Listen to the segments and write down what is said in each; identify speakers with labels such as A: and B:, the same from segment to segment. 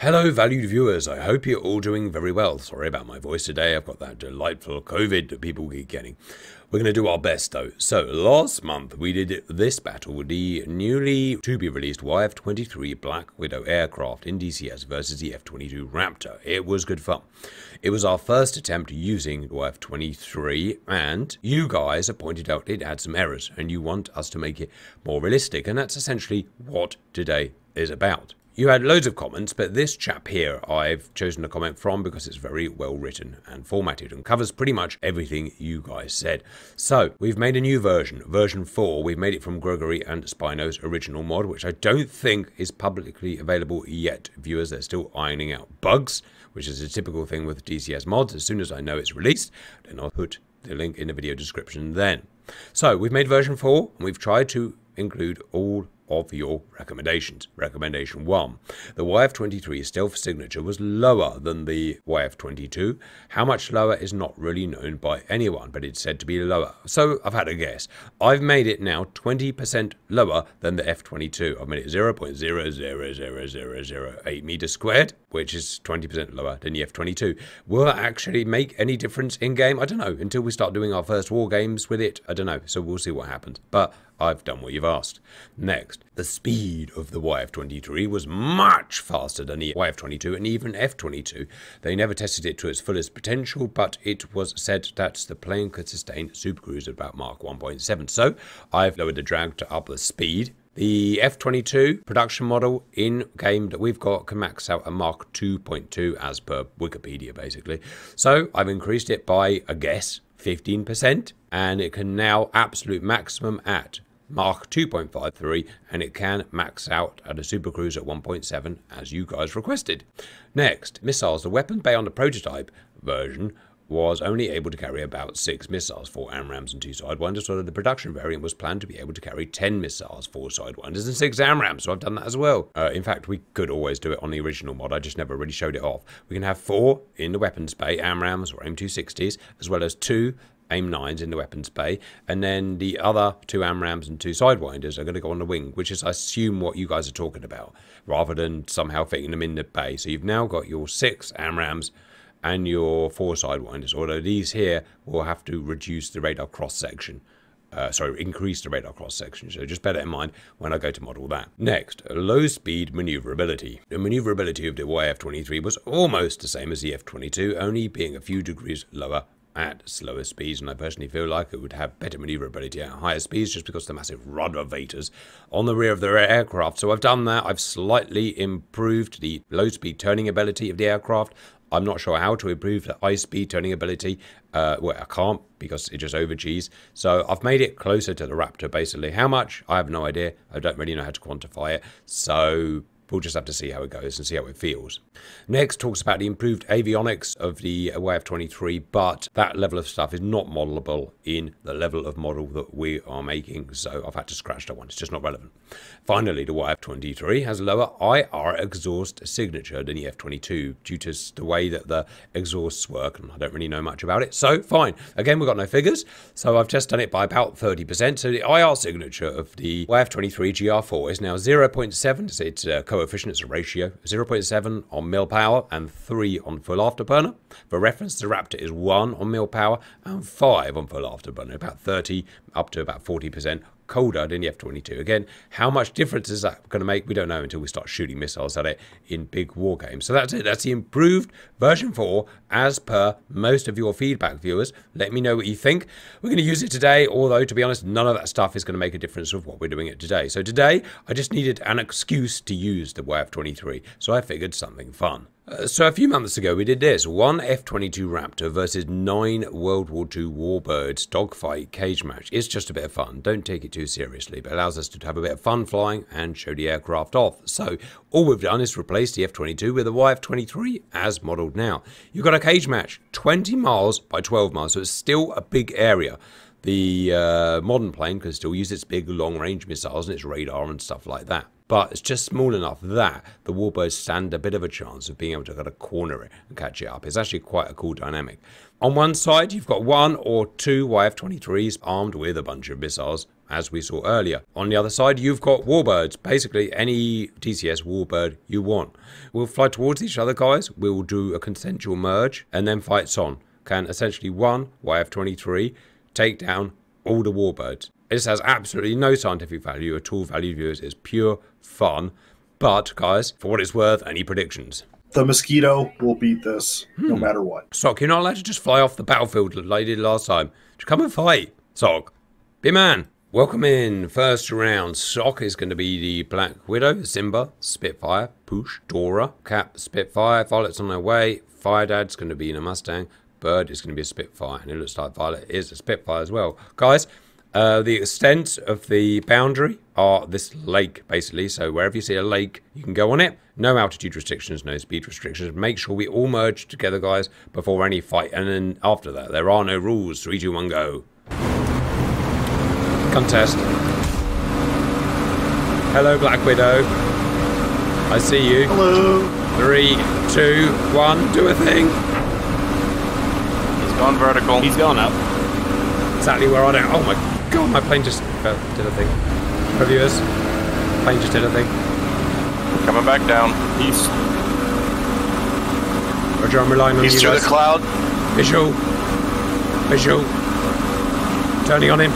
A: Hello, valued viewers. I hope you're all doing very well. Sorry about my voice today. I've got that delightful COVID that people keep getting. We're going to do our best though. So, last month we did this battle with the newly to be released YF 23 Black Widow aircraft in DCS versus the F 22 Raptor. It was good fun. It was our first attempt using YF 23, and you guys have pointed out it had some errors, and you want us to make it more realistic, and that's essentially what today is about. You had loads of comments, but this chap here I've chosen a comment from because it's very well written and formatted and covers pretty much everything you guys said. So, we've made a new version, version 4. We've made it from Gregory and Spino's original mod, which I don't think is publicly available yet. Viewers, they're still ironing out bugs, which is a typical thing with DCS mods. As soon as I know it's released, then I'll put the link in the video description then. So, we've made version 4, and we've tried to include all of your recommendations. Recommendation 1. The YF23 stealth signature was lower than the YF22. How much lower is not really known by anyone, but it's said to be lower. So I've had a guess. I've made it now 20% lower than the F22. I've made it 0.0000008 meters squared, which is 20% lower than the F22. Will actually make any difference in game? I don't know. Until we start doing our first war games with it, I don't know. So we'll see what happens. But I've done what you've asked. Next, the speed of the YF-23 was much faster than the YF-22 and even F-22. They never tested it to its fullest potential, but it was said that the plane could sustain supercruise at about Mach 1.7. So I've lowered the drag to up the speed. The F-22 production model in game that we've got can max out a Mach 2.2 as per Wikipedia, basically. So I've increased it by, a guess, 15%, and it can now absolute maximum at Mach 2.53 and it can max out at a Super Cruise at 1.7 as you guys requested. Next, missiles. The weapon bay on the prototype version was only able to carry about 6 missiles, 4 AMRAAMs and 2 Sidewinders, so the production variant was planned to be able to carry 10 missiles, 4 Sidewinders and 6 AMRAAMs, so I've done that as well. Uh, in fact, we could always do it on the original mod, I just never really showed it off. We can have 4 in the weapons bay, AMRAAMs or AIM-260s, as well as 2 AIM-9s in the weapons bay, and then the other two AMRAAMs and two Sidewinders are going to go on the wing, which is, I assume, what you guys are talking about, rather than somehow fitting them in the bay. So you've now got your six AMRAAMs and your four Sidewinders, although these here will have to reduce the radar cross-section. Uh, sorry, increase the radar cross section. So just bear that in mind when I go to model that. Next, low speed maneuverability. The maneuverability of the YF-23 was almost the same as the F-22, only being a few degrees lower at slower speeds, and I personally feel like it would have better maneuverability at higher speeds just because the massive ruddervators on the rear of their aircraft. So I've done that. I've slightly improved the low speed turning ability of the aircraft. I'm not sure how to improve the high speed turning ability. Uh, well, I can't because it just over G's. So I've made it closer to the Raptor, basically. How much? I have no idea. I don't really know how to quantify it. So We'll just have to see how it goes and see how it feels. Next talks about the improved avionics of the YF-23, but that level of stuff is not modelable in the level of model that we are making, so I've had to scratch that one. It's just not relevant. Finally, the YF-23 has a lower IR exhaust signature than the F-22 due to the way that the exhausts work, and I don't really know much about it. So, fine. Again, we've got no figures, so I've just done it by about 30%. So the IR signature of the YF-23 GR4 is now 0.7, so it's uh, coefficient, it's a ratio, 0.7 on mil power and 3 on full afterburner. For reference, the Raptor is 1 on mil power and 5 on full afterburner, about 30 up to about 40% colder than the F-22. Again, how much difference is that going to make? We don't know until we start shooting missiles at it in big war games. So that's it. That's the improved version 4 as per most of your feedback, viewers. Let me know what you think. We're going to use it today, although, to be honest, none of that stuff is going to make a difference with what we're doing it today. So today, I just needed an excuse to use the YF-23, so I figured something fun. Uh, so a few months ago we did this, one F-22 Raptor versus nine World War II Warbirds dogfight cage match. It's just a bit of fun, don't take it too seriously, but allows us to have a bit of fun flying and show the aircraft off. So all we've done is replace the F-22 with a YF-23 as modelled now. You've got a cage match, 20 miles by 12 miles, so it's still a big area. The uh, modern plane can still use its big long-range missiles and its radar and stuff like that but it's just small enough that the warbirds stand a bit of a chance of being able to kind of corner it and catch it up. It's actually quite a cool dynamic. On one side, you've got one or two YF-23s armed with a bunch of missiles as we saw earlier. On the other side, you've got warbirds, basically any DCS warbird you want. We'll fly towards each other, guys. We'll do a consensual merge and then fights on. Can essentially one YF-23 take down all the warbirds. This has absolutely no scientific value at all, Value viewers. It's pure fun. But, guys, for what it's worth, any predictions?
B: The mosquito will beat this no
A: Hmm.
B: matter what.
A: Sock, you're not allowed to just fly off the battlefield like you did last time. Just come and fight. Sock. Be a man. Welcome in. First round. Sock is going to be the Black Widow, Simba, Spitfire, Poosh, Dora, Cap, Spitfire, Violet's on her way. Fire Dad's going to be in a Mustang. Bird is going to be a Spitfire. And it looks like Violet is a Spitfire as well. Guys, uh, the extent of the boundary are this lake, basically. So wherever you see a lake, you can go on it. No altitude restrictions, no speed restrictions. Make sure we all merge together, guys, before any fight. And then after that, there are no rules. Three, two, one, go. Contest. Hello, Black Widow. I see you.
B: Hello.
A: Three, two, one, do a thing.
C: He's gone vertical.
D: He's gone up.
A: Exactly where I don't. Oh my god, my plane just fell, did a thing. Reviewers, plane just did a thing.
C: coming back down.
D: He's
A: Roger, I'm relying on
C: He's
A: you
C: through
A: guys.
C: the cloud.
A: Visual. Visual. Turning on him.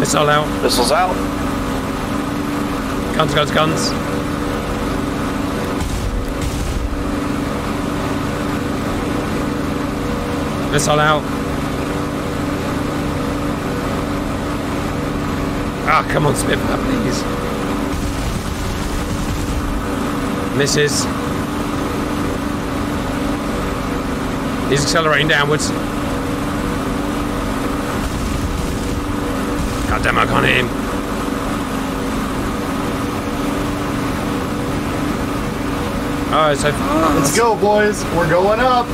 A: Missile out.
C: Missiles out.
A: Guns, guns, guns. Missile out. Ah, come on, Spitfire, please. Misses. He's accelerating downwards. God damn, I can't hit him. Oh, so.
B: Let's go, boys. We're going up.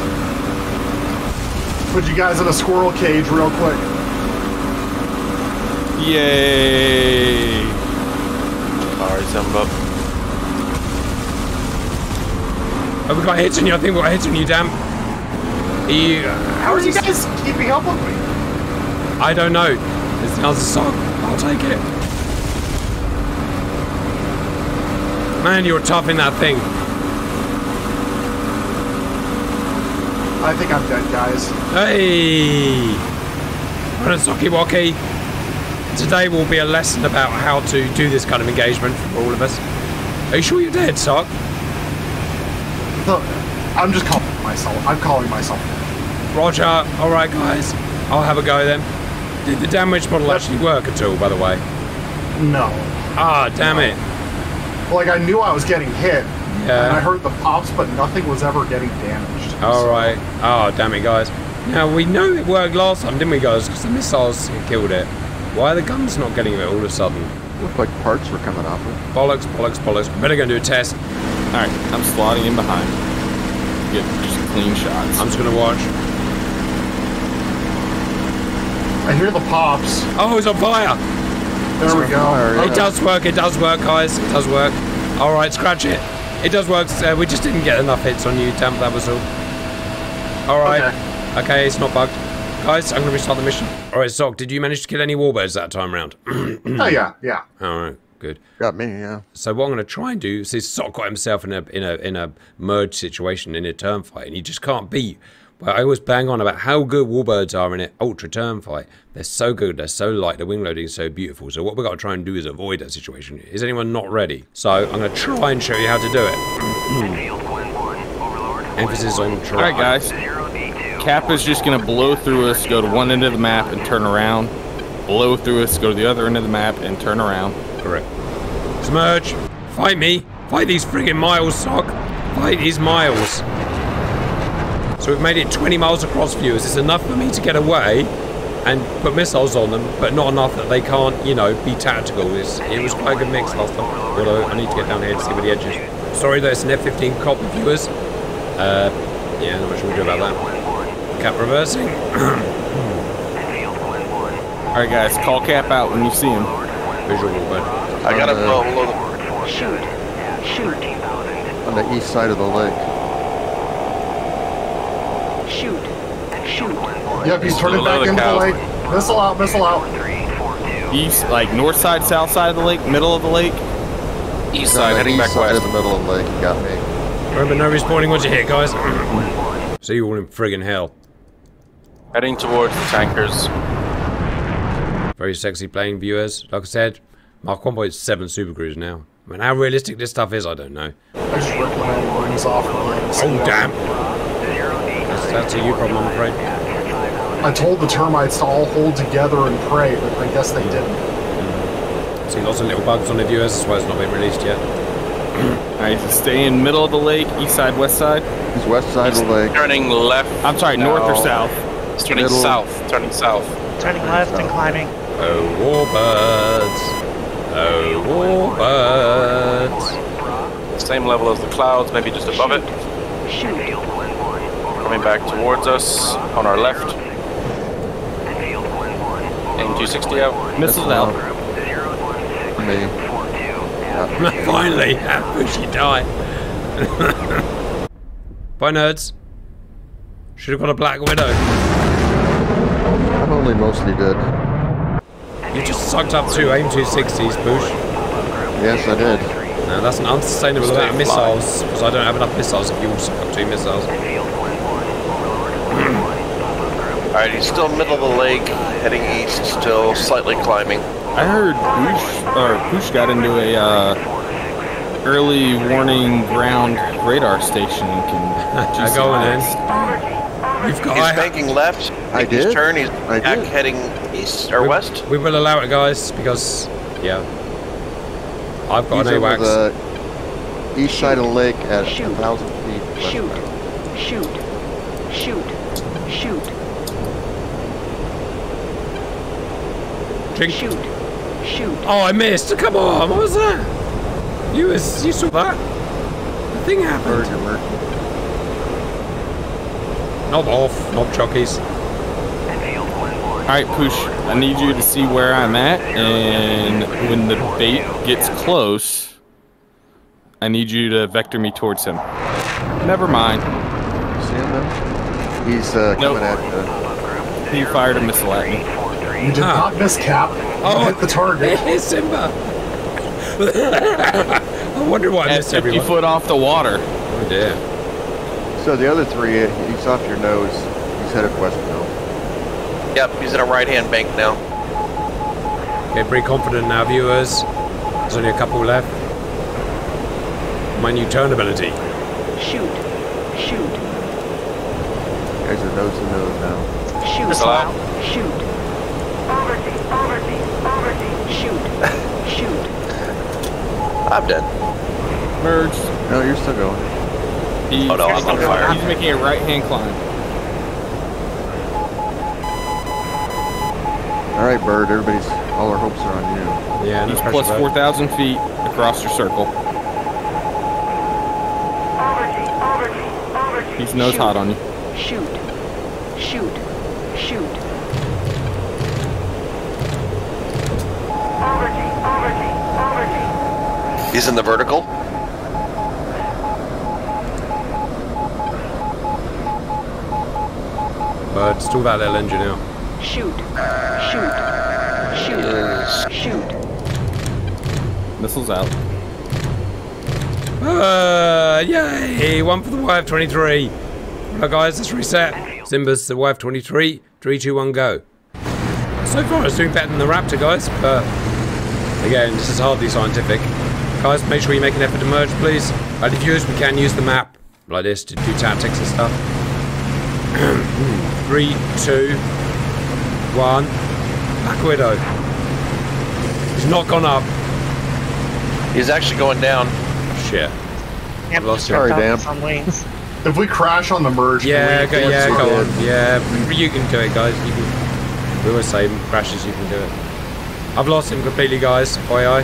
B: Put you guys in a squirrel cage real quick.
D: Yay.
C: Alright, Simba.
A: Oh, we got hits on you. I think we got hits on you, damn. Are you, uh,
B: How are you guys keeping up with me?
A: I don't know. It's the answer song. I'll take it. Man, you're tough in that thing.
B: I think I'm dead, guys.
A: Hey! Run a socky wocky. Today will be a lesson about how to do this kind of engagement for all of us. Are you sure you're dead, Sock?
B: Look, I'm just calling myself. I'm calling myself.
A: Roger. All right, guys. I'll have a go then. Did the damage model actually work at all, by the way?
B: No.
A: Ah, damn it.
B: Like I knew I was getting hit, Yeah. and I heard the pops, but nothing was ever getting damaged.
A: All
B: So-
A: right. Oh, damn it, guys. Now, we know it worked last time, didn't we, guys? Because the missiles killed it. Why are the guns not getting it all of a sudden?
E: Looked like parts were coming off it.
A: Bollocks, bollocks, bollocks. We better go and do a test.
D: Alright, I'm slotting in behind. Get just clean shots.
A: I'm just going to watch.
B: I hear the pops.
A: Oh, it's on fire.
B: There we go.
E: fire,
A: It does work. It does work, guys. It does work. All right, scratch it. It does work. Uh, we just didn't get enough hits on you, damn. That was all. All right.
B: Okay.
A: Okay, it's not bugged. Guys, I'm going to restart the mission. All right, Sock, did you manage to kill any warbirds that time round?
B: Oh yeah, yeah.
A: all right, good.
E: Got me, yeah.
A: So what I'm going to try and do is Sock got himself in a in a in a merge situation in a turn fight, and he just can't beat. Well, I always bang on about how good warbirds are in an ultra turn fight. They're so good, they're so light, the wing loading is so beautiful. So what we've got to try and do is avoid that situation. Is anyone not ready? So I'm going to try and show you how to do it. Emphasis on try.
D: Alright, guys. Cap is just gonna blow through us, go to one end of the map and turn around. Blow through us, go to the other end of the map and turn around.
A: Correct. Smerge, fight me. Fight these friggin' miles, Sock. Fight these miles. So we've made it 20 miles across, viewers. It's enough for me to get away and put missiles on them, but not enough that they can't, you know, be tactical. It's, it was quite a good mix last time. Although I need to get down here to see where the edge is. Sorry that it's an F-15 cop, viewers. Uh, yeah, not much we can do about that. Cap reversing.
D: Alright guys, call Cap out when you see him.
A: Visual warbird.
C: I got him
E: Uh,
C: below the.
F: Shoot. Shoot.
E: On the east side of the lake.
F: Shoot. Shoot.
B: Yep, he's turning back
D: the
B: into the lake. Missile out, missile out.
D: east, like north side, south side of the lake, middle of the lake.
C: East side,
E: the
C: heading
E: east
C: back
E: side
C: west.
E: of the middle of the lake, you got me.
A: Remember, no respawning once you hit, guys. See you all in friggin' hell.
C: Heading towards the tankers.
A: Very sexy plane viewers. Like I said, Mach 1.7 Super Cruise now. I mean, how realistic this stuff is, I don't know.
B: I just ripped my own wings off.
A: Oh, damn. That's, that's a you problem, I'm afraid.
B: I told the termites to all hold together and pray, but I guess they didn't. Mm.
A: See lots of little bugs on the viewers, that's why it's not been released yet.
D: Alright, so stay in middle of the lake, east side, west side.
E: He's west side of the lake.
C: Turning left.
D: I'm sorry, north or south.
C: It's turning
E: Middle.
C: south. Turning south.
F: Turning left and climbing.
A: Oh, warbirds. Oh, warbirds.
C: Same level as the clouds, maybe just above it.
F: Shoot.
C: Coming back towards us on our left. Aim 260 out.
D: Missiles out.
E: Me.
A: Finally, how could she die? Bye, nerds. Should have got a Black Widow.
E: I'm only mostly dead.
A: You just sucked up two AIM 260s, Poosh.
E: Yes, I did.
A: Now, that's an unsustainable amount of missiles, because I don't have enough missiles if you all suck up two missiles.
G: Alright, he's still middle of the lake, heading east, still slightly climbing.
D: I heard Poosh, or Poosh got into a uh, early warning ground radar station. Can
A: Now go in. You've got.
G: He's banking left,
E: I
G: making his
E: did.
G: turn, he's
E: I
G: back
E: did.
G: heading east or
A: we,
G: west.
A: We will allow it, guys, because yeah, I've got
E: He's
A: an
E: over
A: AWACS.
E: the east side of the lake at
F: Shoot.
E: a thousand feet. west
F: Shoot.
E: side.
F: Shoot. Shoot. Shoot.
A: Drink.
F: Shoot. Shoot.
A: Oh, I missed! Come on, what was that? You was you saw that? The thing happened.
E: Bird, you're murky.
A: Knob off, knob chockies.
D: Alright, Poosh, I need you to see where I'm at, and when the bait gets close, I need you to vector me towards him. Never mind.
E: See him then? He's uh,
D: Nope.
E: coming at the.
D: He fired a missile at me.
B: You did
A: Ah.
B: not miss cap. You
A: Oh.
B: hit the target.
A: Hey, Simba! I wonder why I
D: At
A: missed
D: 50
A: everyone.
D: foot off the water.
A: Oh dear.
E: So the other three, he's off your nose. He's headed west now.
G: Yep, he's in a right-hand bank now.
A: Okay, pretty confident now, viewers. There's only a couple left. My new turn ability.
F: Shoot. Shoot.
E: You guys are nose to nose now.
F: Shoot.
C: Missile out.
F: Shoot. Shoot. Shoot.
G: I'm dead.
D: Merge.
E: No, you're still going.
D: He's,
G: Oh, no, I'm on fire.
D: He's making a right hand climb.
E: All right, Bird. Everybody's all our hopes are on you.
A: Yeah,
D: He's
A: pressure,
D: plus
A: bud.
D: 4,000 feet across your circle. He's nose
F: Shoot.
D: hot on you.
F: Shoot. Shoot. Shoot.
G: He's in the vertical.
A: Bud, stall that little engine out.
F: Shoot. Shoot. Shoot. Shoot.
D: Missiles out.
A: Uh, yay! One for the YF-23. Right, guys, let's reset. Simba's the YF-23. 3, 2, 1, go. So far, it's doing better than the Raptor, guys, but again, this is hardly scientific. Guys, make sure you make an effort to merge, please. Uh, the viewers, we can use the map like this to do tactics and stuff. Three, two, one. Black Widow. He's not gone up.
G: He's actually going down.
A: Shit.
F: Yep,
A: Lost
F: just
E: you. Sorry,
F: jumped
E: Dan.
F: on wings.
B: If we crash on the merge,
A: Yeah,
B: can
A: go, yeah,
B: cancel
A: go
B: it?
A: on. Yeah, you can do it, guys. You can. We always say crashes, you can do it. I've lost him completely, guys. FYI.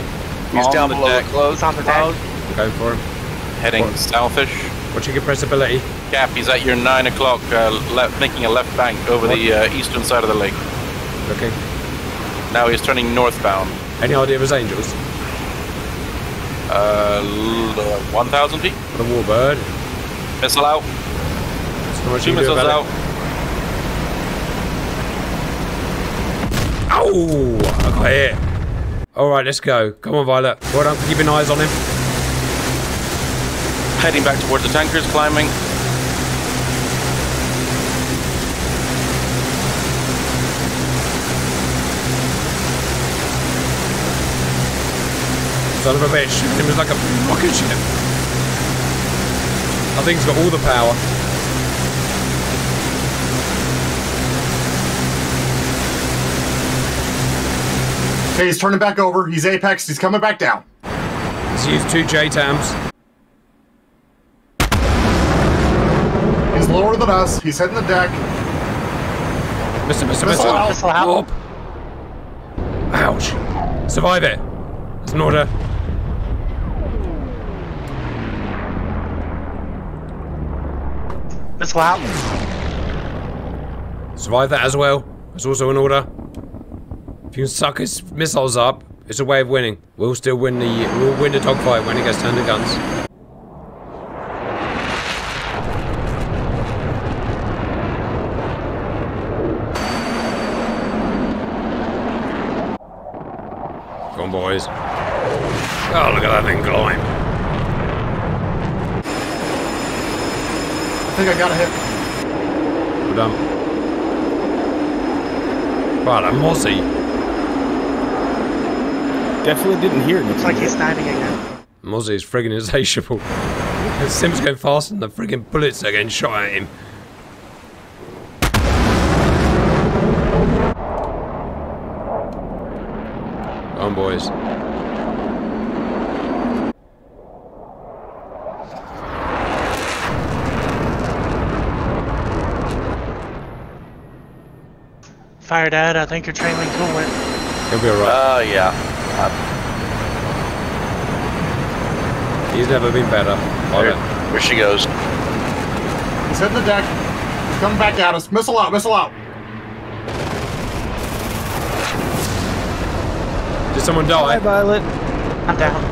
G: He's
C: On
G: down
C: the
G: below
C: deck.
G: close.
F: He's on the deck.
A: I'm going for him.
C: Heading
A: What?
C: southish.
A: What can ability?
C: Cap, he's at your 9 o'clock, uh, left, making a left bank over the uh, eastern side of the lake.
A: Okay.
C: Now he's turning northbound.
A: Any idea of his angels?
C: Uh, uh, 1,000 feet.
A: The warbird.
C: Missile out.
A: Much
C: Two
A: you can do
C: missiles out.
A: Ow! I got hit. All right, let's go. Come on, Violet. Well done for keeping eyes on him.
C: Heading back towards the tankers, climbing.
A: Son of a bitch. It was like a rocket ship. I think he's got all the power.
B: Okay, he's turning back over. He's apex. He's coming back down.
A: He's used two J-TAMs.
B: He's lower than us. He's hitting the deck.
A: Missile, missile,
B: Missile
A: missile.
B: out.
F: Missile out.
A: Ouch. Survive it. That's an order.
F: Missile out.
A: Survive that as well. That's also an order. If you can suck his missiles up, it's a way of winning. We'll still win the we'll win the dogfight when it gets turned to guns. On, boys. Oh, look at that thing climb.
B: I think I got a hit.
A: Well done. Right, a Mozzie.
D: Definitely didn't hear
F: Looks like he's sniping again.
A: Mozzie is friggin' insatiable. Sim's going faster than the friggin' bullets are getting shot at him. Boys.
F: Fire Dad, I think you're trailing coolant.
A: He'll be alright.
G: Oh, yeah.
A: Uh, He's never been better. I
G: There, here she goes.
B: He's hitting the deck. He's coming back at us. Missile out. Missile out.
A: Did someone
D: Hi. Violet.
F: I'm down.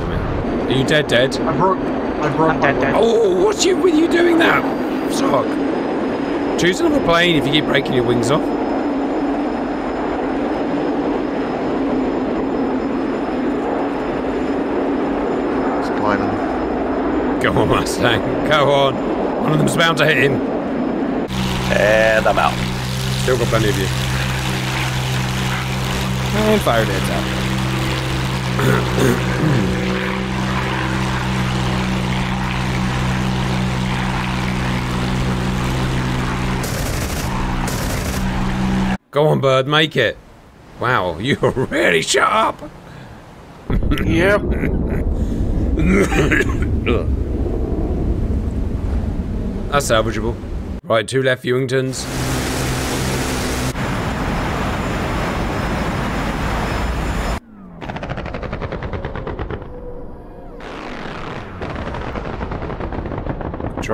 A: Are you dead, dead?
B: I broke. I broke.
F: I'm dead, dead.
A: Oh, what's you with you doing that? Sock. Choose another plane if you keep breaking your wings off.
E: It's climbing.
A: Go on, Mustang. Go on. One of them's bound to hit him.
G: And I'm out.
A: Still got plenty of you.
D: And fire dad's out.
A: Go on, bird, make it. Wow, you're really sharp.
C: Yep.
A: That's salvageable. Right, two left Ewingtons.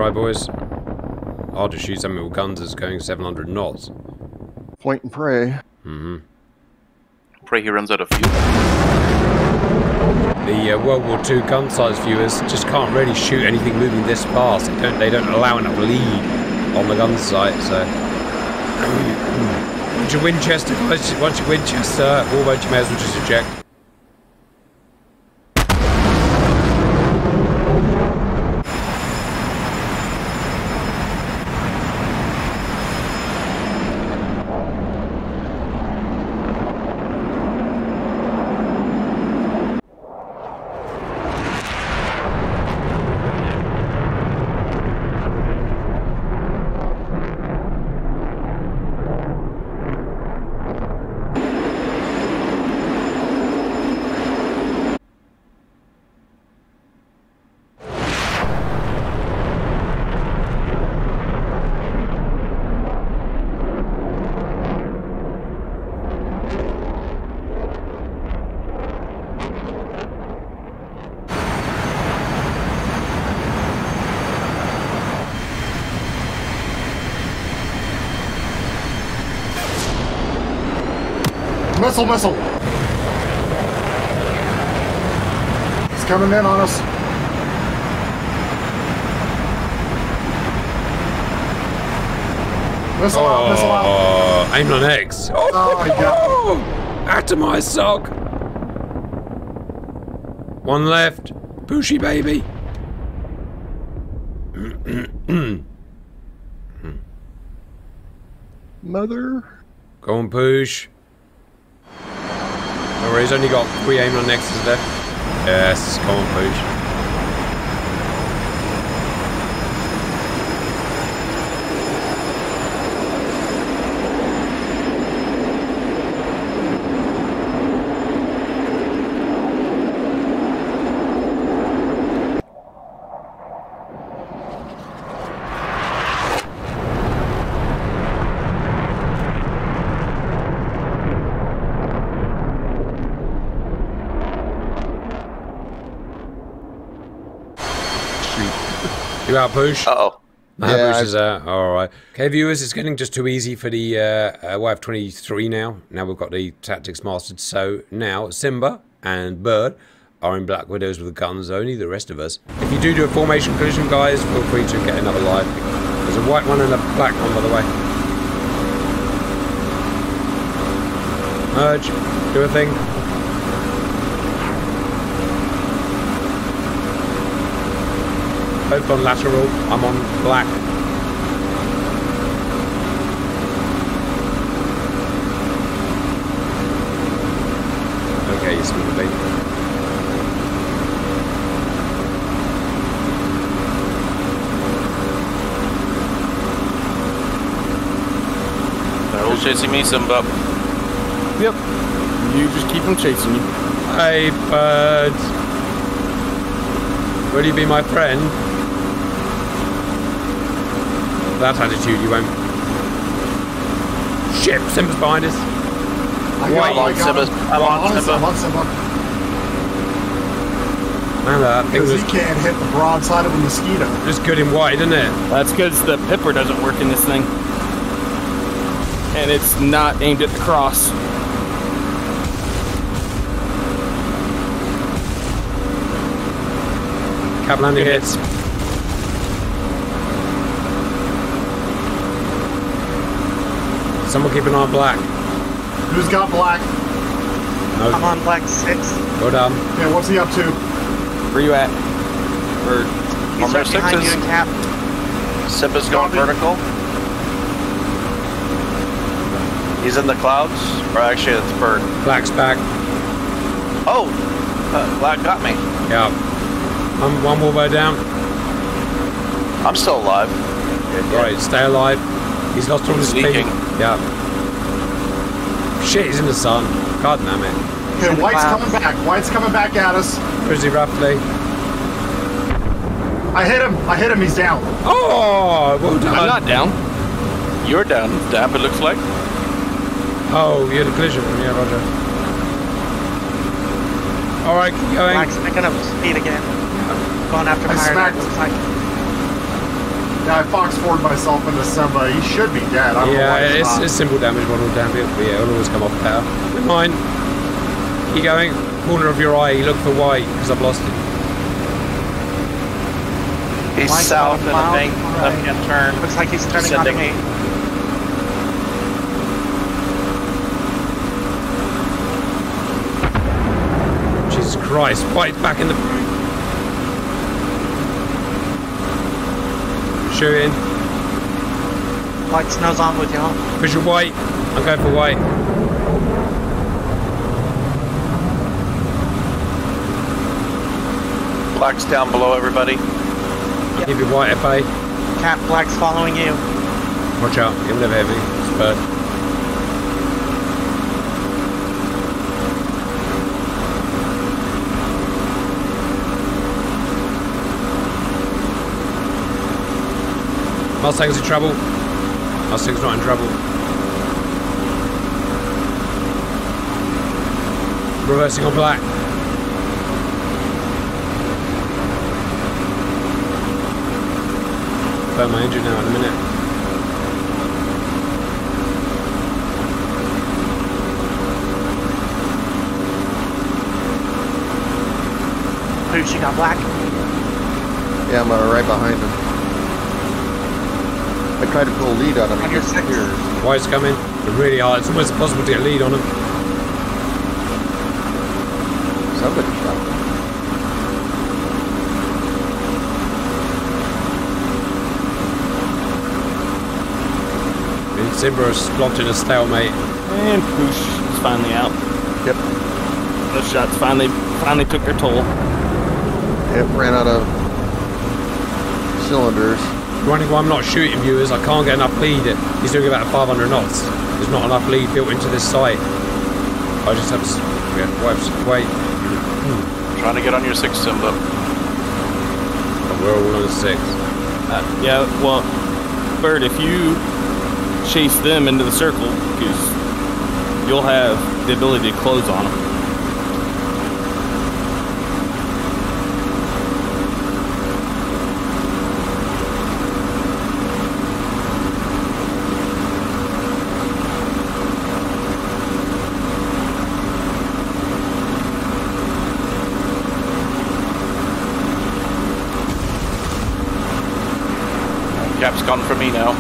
A: Try, boys. I'll just shoot some of your guns that's going 700 knots.
E: Point and pray. Mhm.
C: Pray he runs out of fuel.
A: The uh, World War II gun size viewers just can't really shoot anything moving this fast. They don't, they don't allow enough lead on the gun sight, so. once your Winchester, guys, once your Winchester, Warbone, you may as well just eject.
B: Missile, missile. He's coming in on us. Missile out, missile out.
A: Oh, aim on X. Oh,
B: Oh, my God.
A: Atomize sock. One left. Bushy baby.
E: Mother.
A: Go on, Poosh. No worries, only got three AIM-9Xs left. Yes, come on, Poosh. You out, Poosh?
G: Uh oh.
A: No,
E: Yeah, Poosh
A: is out. All right. Okay, viewers, it's getting just too easy for the uh, uh, YF23 now. Now we've got the tactics mastered. So now Simba and Bird are in Black Widows with guns only. The rest of us. If you do do a formation collision, guys, feel free to get another live. There's a white one and a black one, by the way. Merge. Do a thing. Both on lateral. I'm on black. Okay, smoothly.
C: Who's chasing me? some Simba.
D: Yep. You just keep them chasing you.
A: Hey, bird. Will you be my friend? That attitude, you won't. Shit, Simba's behind us.
B: I
A: Why?
B: got, I got
G: Simba.
B: him.
G: I'm on
B: Honestly,
G: Simba.
B: I'm Simba.
A: Man, that thing
B: Because
A: was
B: he can't hit the broadside of a mosquito.
A: just good in white, isn't it?
D: That's because the pipper doesn't work in this thing. And it's not aimed at the cross.
A: Cap landing hits. Someone keep it on black.
B: Who's got black?
F: I'm on black six.
A: go down.
B: Yeah, what's he up to?
D: Where you at? Bird.
F: He's
C: Armor
F: right behind
C: sixes.
F: you and Cap.
G: Simba's going
B: Copy.
G: vertical. He's in the clouds. Or actually, it's Bird.
A: Black's back.
G: Oh! Uh, Black got me.
A: Yeah. I'm one more way down.
G: I'm still alive.
A: Right, stay alive. He's lost all his speed.
C: Sneaking.
A: Yeah. Shit, he's in the sun. God damn it.
B: Okay, White's
F: clouds.
B: coming back. White's coming back at us.
A: Frizzy roughly.
B: I hit him. I hit him. He's down.
A: Oh, well done.
D: I'm not down.
C: You're down, Dap, it looks like.
A: Oh, you had a collision. Yeah, Roger. All right, keep going.
F: Black's picking up speed again. Going after
B: I
F: Pirate.
B: smacked-
F: Looks like
B: Yeah, I fox forward myself into Simba. He should be dead. I don't know
A: Yeah,
B: why
A: it's,
B: not.
A: it's simple damage model down here. But yeah, it'll always come off power. Never mind. Keep going. Corner of your eye, look for white, because I've lost it.
G: He's
F: Black's
G: south
F: about
G: in
F: a
G: a bank, left-hand turn.
F: looks like he's turning onto
G: Descending.
F: me.
A: Jesus Christ, white's back in the... Shooting.
F: White's nose on with y'all.
A: Visual white. I'm going for white.
G: Black's down below everybody.
A: Keep your white at bay.
F: Cap Black's following you.
A: Watch out, you'll never hit me. Spurt. Mustang's in trouble. Mustang's not in trouble. Reversing on black. Burn my engine now in a minute.
F: Who's she got Black?
E: Yeah, I'm uh, right behind him. I tried to pull a lead on him.
F: On
E: He
F: your six.
E: disappears.
A: White's coming. They're really hard. It's almost impossible to get a lead on him.
E: Somebody shot me.
A: Me and Simba are locked in a stalemate.
D: And Poosh is finally out.
E: Yep.
D: Those shots finally finally took their toll.
E: It ran out of cylinders.
A: Running why I'm not shooting viewers, I can't get enough lead. He's doing about 500 knots. There's not enough lead built into this site. I just have to s- yeah, wait, wait.
C: Trying to get on your six, Simba.
A: And we're all on the six.
D: Uh, yeah, well, Bird, if you chase them into the circle, because you'll have the ability to close on them.
C: Gone for me now.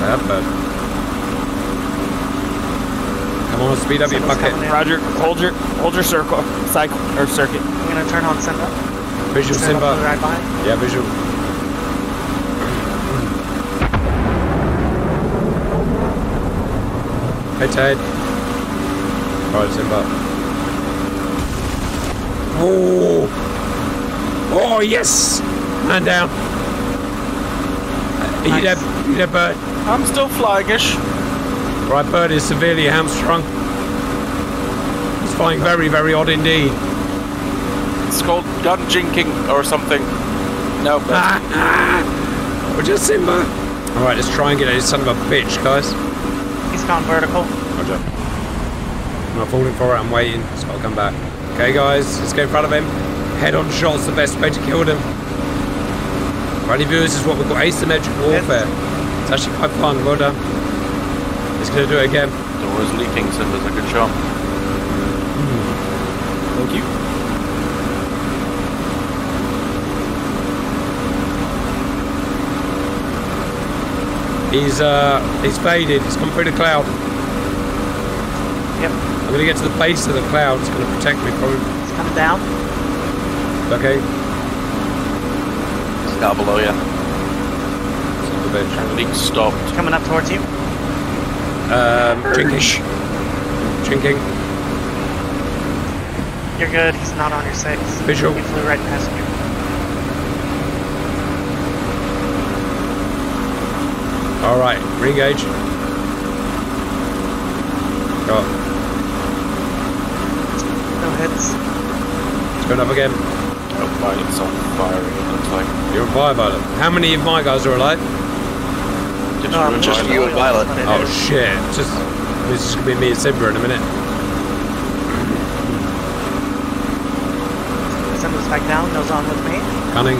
A: Yeah, but. Come on, speed up your
F: Someone's
A: bucket.
F: coming.
D: Roger, hold your hold your circle cycle or circuit.
F: I'm gonna turn on Simba.
A: Visual
F: Turn
A: Simba.
F: right behind.
A: Yeah, visual. Hey, Ted. Alright, Simba. Oh! Oh, yes! Man down. Are you
F: Nice.
A: dead? You dead, Bird?
C: I'm still flaggish.
A: Right, Bird is severely hamstrung. He's flying very, very odd indeed.
C: It's called gun jinking or something. No, but
A: Ah, ah. We're just Simba. Alright, let's try and get a son of a bitch, guys.
F: He's gone vertical.
A: Roger. I'm not falling for it, I'm waiting, so I'll come back. Okay, guys, let's get in front of him. Head on shot's the best way to kill them. Righty viewers, is what we call asymmetric warfare. It's actually quite fun, well done. Let's gonna do it again.
C: door is leaking. Simba's a good shot.
D: Thank you.
A: He's uh he's faded, he's come through the cloud.
F: Yep.
A: I'm gonna get to the base of the cloud, it's gonna protect me from him.
F: He's coming down.
A: Okay,
C: It's down below you.
A: son of a bitch.
C: Leak stopped.
F: Coming up towards you.
A: Um, drinking. Drinking.
F: You're good. He's not on your six.
A: Visual.
F: He flew right past you.
A: Alright, re-engage. Go.
F: No hits.
A: Let's go up again.
C: Oh, right, it's on fire. It looks like.
A: You're a fire, Violet. How many of my guys are alive?
C: Did
F: No,
C: you
F: I'm
G: just you and Violet.
F: That's what it
A: Oh shit! Just this is gonna be me and Simba in a minute.
F: Simba's back down. Goes on with me.
A: Cunning.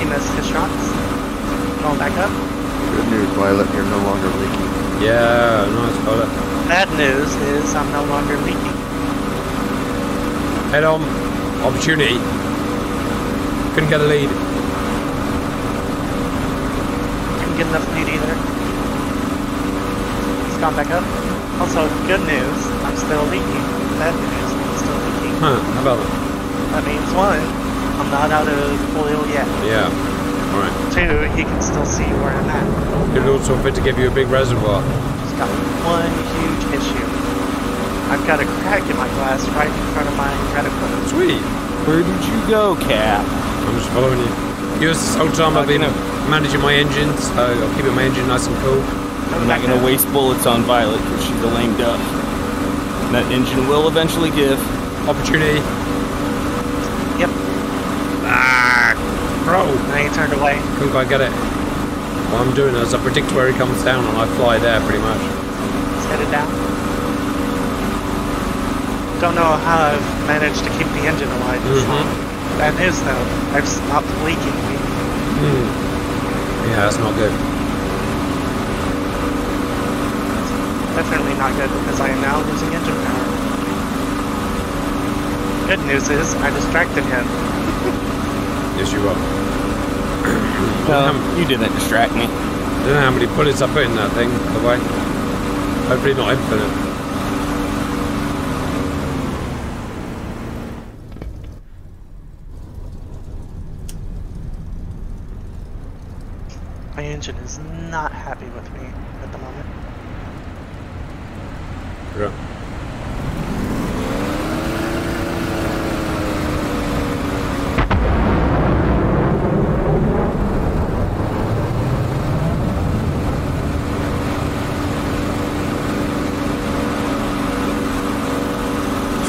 F: He missed his shots. Going back up.
E: Good news, Violet. You're no longer leaking.
A: Yeah, nice, Violet.
F: Bad news is I'm no longer leaking.
A: Head on. Opportunity. Couldn't get a lead.
F: Couldn't get enough lead either. It's gone back up. Also, good news, I'm still leaking. Bad news, I'm still leaking.
A: Huh? How about that?
F: That means one, I'm not out of oil yet.
A: Yeah. Alright.
F: Two, he can still see where I'm at.
A: Could also fit to give you a big reservoir.
F: Just got one huge issue. I've got a crack in my glass right in front of my reticle.
A: Sweet.
D: Where did you go, Cap?
A: I'm just following you. Yes, this whole time I've been managing my engine, so I'm keeping my engine nice and cool.
D: I'm not gonna waste bullets on Violet because she's a lame duck. And that engine will eventually give.
A: Opportunity.
F: Yep,
A: Ah, bro.
F: now you turned away.
A: Couldn't quite get it. What I'm doing is I predict where he comes down and I fly there pretty much.
F: Let's head it down. I don't know how I've managed to keep the engine alive this
A: Mhm.
F: long. Bad news though, I've stopped leaking.
A: Hmm. Yeah, that's not good.
F: Definitely not good because I am now losing engine power. Good news is I distracted him.
A: Yes, you are.
D: No, you didn't distract me.
A: I don't know how many bullets I put in that thing, by the way. Hopefully not infinite.
F: Is not happy with me at the moment.
A: Yeah.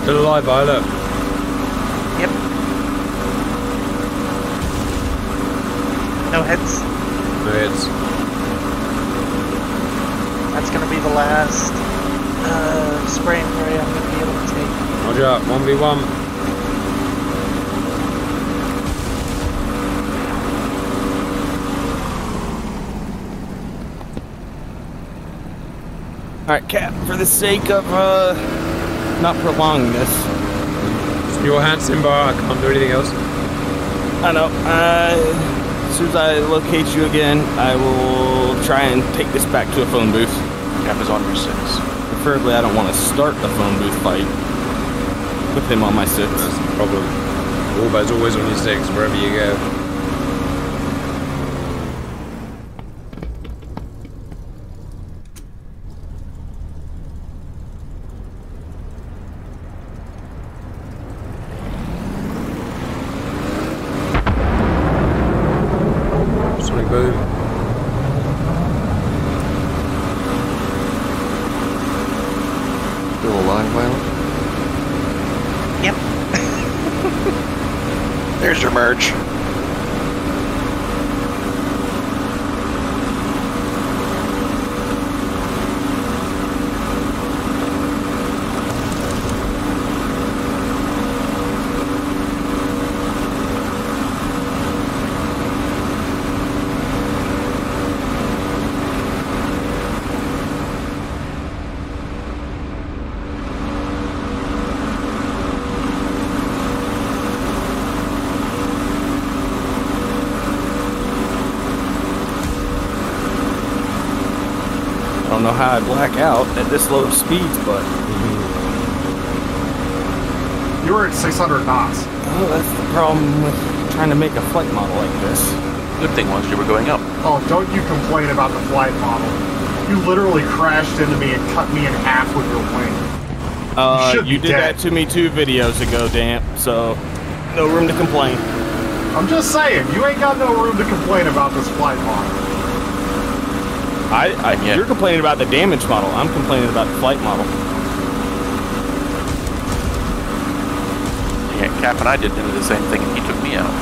A: Still alive, I
F: Yep. No hits.
A: No hits.
F: That's gonna be the last uh, spraying ray I'm gonna be able to take.
A: Roger, 1v1.
D: All right, Cap. For the sake of uh, not prolonging this,
A: It's in your hands, Simba. I can't do anything else.
D: I know. Uh, as soon as I locate you again, I will try and take this back to a phone booth.
C: Cap is on your six.
D: Preferably, I don't want to start the phone booth fight with him on my six.
A: That's the problem. Warbo's always on your six, wherever you go. Sonic boom.
E: Still alive, Violet?
F: Yep.
G: There's your merge.
D: I don't know how I black out at this low of speeds, but
B: You were at 600 knots.
D: oh, that's the problem with trying to make a flight model like this.
C: Good thing was you were going up.
B: Oh, don't you complain about the flight model. You literally crashed into me and cut me in half with your wing.
D: Uh,
B: should
D: you did
B: dead.
D: that to me two videos ago, Damp. So no room to complain.
B: I'm just saying, you ain't got no room to complain about this flight model.
D: I, I
C: Yeah.
D: you're complaining about the damage model. I'm complaining about the flight model.
C: Yeah, Cap and I did do the same thing, and he took me out.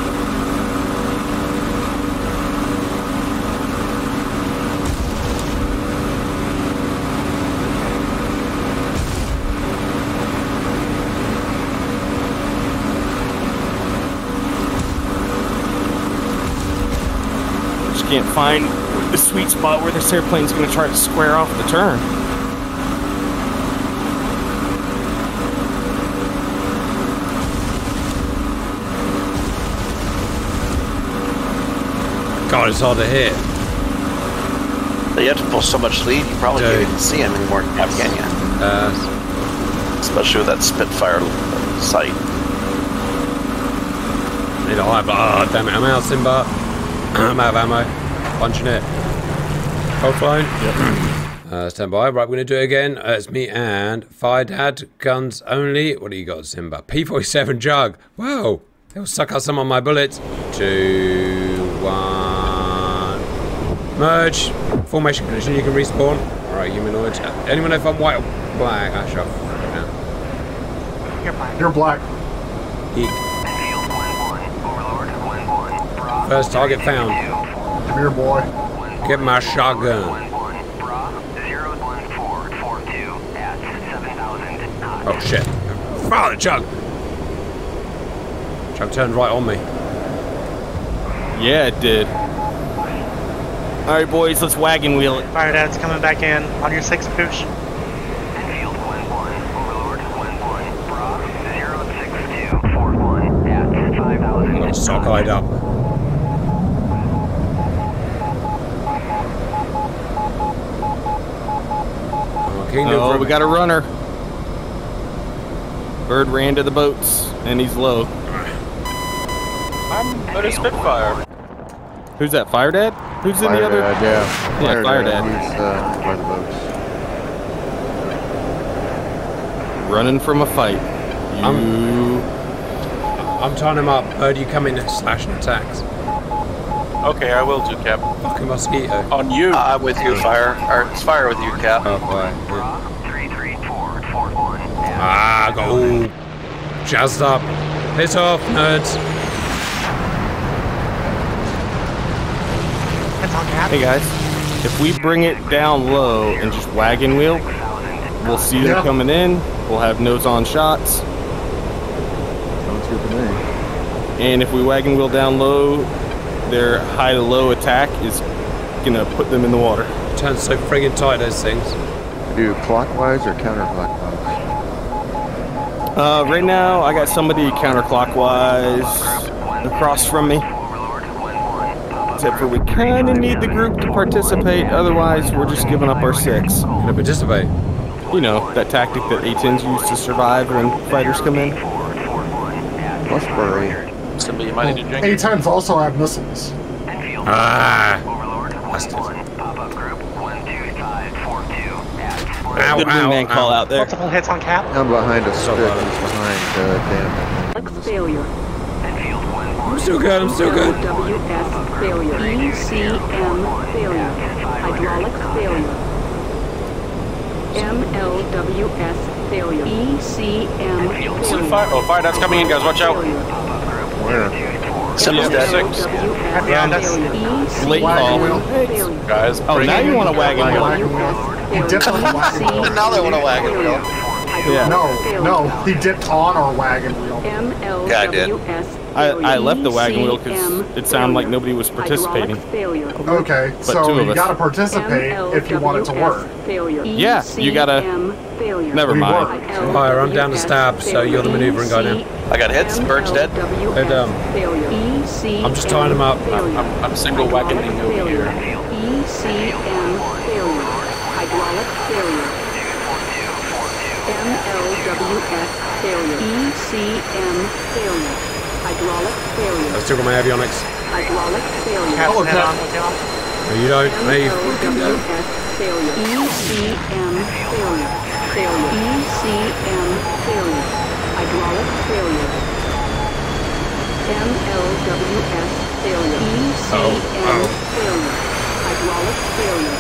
D: Just can't find the sweet spot where this airplane's going to try to square off the turn.
A: God, it's hard to hit.
G: You have to pull so much lead, you probably
A: Dude.
G: can't even see him anymore, Cap, can you?
A: Uh,
G: Especially with that Spitfire sight.
A: need a high blood. Oh, damn it. I'm out, Simba. I'm out of ammo. Punching it. Hold flying. Yep. Uh, stand by. Right, we're going to do it again. Uh, it's me and Fire Dad. Guns only. What do you got, Simba? P47 Jug. Wow. It'll suck out some of my bullets. Two, one. Merge. Formation condition. You can respawn. Alright, humanoid. Uh, Anyone know if I'm white or black? I shall. Yeah.
F: You're fine.
B: You're black.
A: Eek. First target found.
B: Come here, boy.
A: Get my shotgun. Oh shit. Fire the Jug! Jug turned right on me.
D: Yeah, it did. All right, boys, let's wagon wheel it.
F: Fire Dad's coming back in on your six Poosh.
A: I'm gonna sockeyed up. Kingdom
D: Oh,
A: from-
D: we got a runner. Bird ran to the boats, and he's low.
C: I'm at a Spitfire.
D: Who's that? Fire Dad? Who's in
E: Fire
D: the other?
E: Dad, yeah.
D: Yeah, Fire Dad.
E: He's uh, by the boats.
D: Running from a fight. You.
A: I'm- I'm tying him up. Bird, you come in and slash and attacks.
C: Okay, I will do, Cap.
A: Fucking mosquito.
C: On you.
G: I'm with you, Fire. Or it's Fire with you, Cap.
A: Oh, boy. Ah, got all jazzed up. Piss off, nerds.
F: That's on cap.
D: Hey guys, if we bring it down low and just wagon wheel, we'll see them
B: Yeah.
D: coming in. We'll have nose on shots,
E: Sounds good to me.
D: and if we wagon wheel down low, their high to low attack is gonna put them in the water.
A: Turns so friggin' tight, those things.
E: Do clockwise or counterclockwise?
D: Uh, right now, I got somebody counterclockwise across from me. Except for we kind of need the group to participate, otherwise we're just giving up our six.
A: Gonna participate.
D: You know, that tactic that A-10s use to survive when fighters come in.
E: Westbury.
C: Somebody you might need to drink.
B: A10s also have missiles.
A: Ah. Bastard. Ow,
D: Good
A: ow,
D: wingman
A: ow.
D: call out there.
F: Multiple hits on cap.
E: Down behind a stick.
A: Stop that.
E: He's behind uh, Dan.
H: Alex failure.
A: I'm still good, I'm still good.
H: WS failure. ECM failure. Hydraulic failure. MLWS failure. ECM failure.
C: Some fire. Oh, fire that's coming in, guys. Watch out.
E: Where?
C: Simba's dead. Six.
F: behind us.
D: Late call.
C: Guys,
D: Oh,
C: bring
D: now you want a wagon wheel.
B: Wagon wheel. He dipped on the wagon wheel.
G: Now they want a wagon wheel.
D: Yeah.
B: No, no, he dipped on our wagon wheel.
G: Yeah, I did.
D: I, I left the wagon wheel because it sounded like nobody was participating.
B: Okay,
D: two
B: so
D: of
B: you
D: us.
B: gotta participate if you want it to work.
D: Yeah, you gotta- Never mind.
B: work.
A: Fire, I'm down to stab, so you're the maneuvering guy now.
G: I got hits. Bird's dead.
A: Head down. Um, I'm just tying him up.
C: I'm, I'm, I'm single wagoning over here.
H: ECM failure. Hydraulic failure. MLWS failure. ECM failure. Hydraulic failure.
A: I've still got my avionics.
H: Hydraulic failure.
F: Cap's
B: Oh,
F: head
B: Cap.
F: on with you.
A: No, you don't. No, you fucking don't.
H: MLWS failure. ECM failure. Failure. ECM failure. Hydraulic failure. MLWS failure. ECM oh, oh. failure. Hydraulic failure.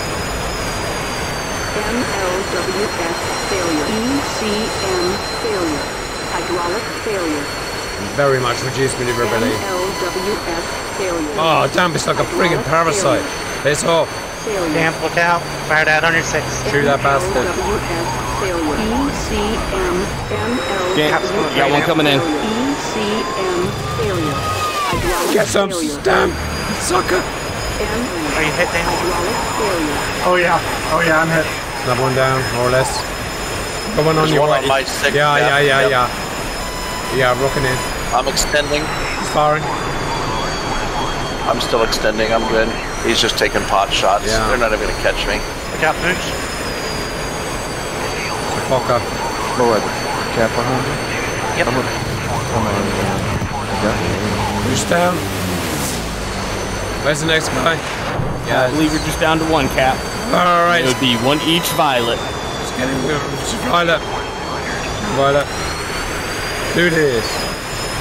H: MLWS failure. ECM failure. Hydraulic failure.
A: Very much reduced maneuverability.
H: MLWS failure.
A: Oh, damn, it's like a friggin' parasite. Piss off.
H: Failure.
F: Damn, look out. Fire dad on your six.
A: Shoot that bastard.
H: MLWS failure. ECM MLWS
D: Damn, got one coming in.
H: ECM failure. Hydraulic
A: Get some
H: failure.
A: stamp, sucker.
F: Are oh, you hit, Dan?
B: Oh yeah, oh yeah, I'm hit.
A: Another one down, more or less. Got one on
G: There's
A: your
G: one
A: right.
G: on my six.
A: Yeah, yeah,
G: Yep,
A: yeah,
G: yep.
A: yeah. Yeah, rocking in.
G: I'm extending.
A: He's firing.
G: I'm still extending. I'm good. He's just taking pot shots.
A: Yeah.
G: They're not even gonna catch me.
F: Look out, Poosh.
A: Fokker.
E: Oh, the cap behind you?
F: Yep.
E: Come on. Come on. got me.
A: Down. Where's the next guy?
D: Yeah, I believe you're just down to one cap.
A: All right.
D: It would be one each violet.
A: Let's get him. Violet. Violet. Do this.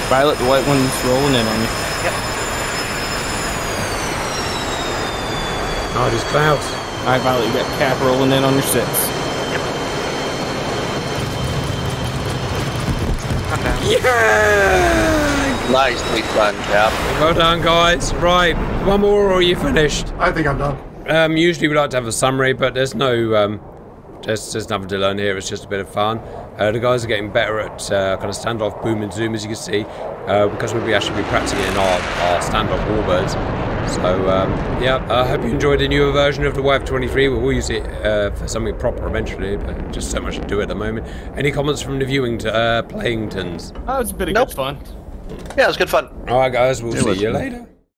D: Violet, the white one's rolling in on you.
A: Oh, these clouds.
D: All right, Violet, you got cap rolling in on your six.
F: I'm down.
A: Yeah!
G: Nicely done, Cap.
A: Well done, guys. Right, one more or are you finished?
B: I think I'm done.
A: Um, usually we like to have a summary, but there's no, um, there's, there's nothing to learn here. It's just a bit of fun. Uh, the guys are getting better at uh, kind of standoff boom and zoom, as you can see, uh, because we'll be actually be practicing in our, our standoff warbirds. So um, yeah, I hope you enjoyed the newer version of the YF-23. We'll use it uh, for something proper eventually, but just so much to do at the moment. Any comments from the viewing to uh, playing tons?
D: Oh, it's a bit of
G: Nope.
D: good fun.
G: Yeah, it was good fun.
A: All right, guys, we'll
E: It
A: see
E: was
A: you later.